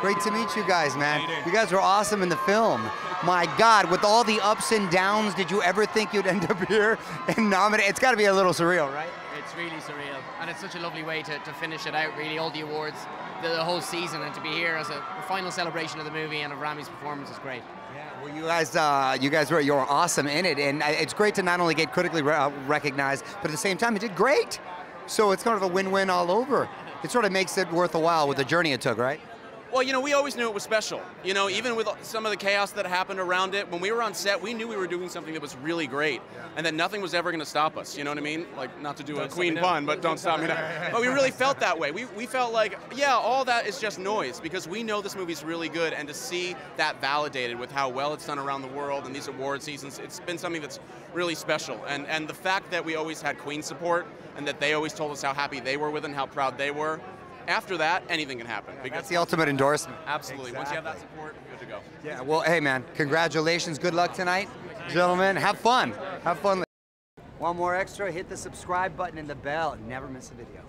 Great to meet you guys, man. You guys were awesome in the film. My God, with all the ups and downs, did you ever think you'd end up here and nominated? It's got to be a little surreal, right? It's really surreal, and it's such a lovely way to, to finish it out. Really, all the awards, the, the whole season, and to be here as a, a final celebration of the movie and of Rami's performance is great. Yeah, well, you guys, uh, you guys were you were awesome in it, and uh, it's great to not only get critically re- uh, recognized, but at the same time, you did great. So it's kind of a win-win all over. It sort of makes it worth a while with the journey it took, right? Well, you know, we always knew it was special. You know, even with some of the chaos that happened around it, when we were on set, we knew we were doing something that was really great, and that nothing was ever going to stop us. You know what I mean? Like, not to do a Queen pun, but don't stop me now. But we really felt that way. We, we felt like, yeah, all that is just noise because we know this movie's really good, and to see that validated with how well it's done around the world and these award seasons, it's been something that's really special. And and the fact that we always had Queen support and that they always told us how happy they were with it and how proud they were. After that, anything can happen. because That's the ultimate endorsement. Absolutely. Once you have that support, good to go. Yeah. Well, hey, man, congratulations. Good luck tonight, gentlemen. Have fun. Have fun. One more extra. Hit the subscribe button and the bell. Never miss a video.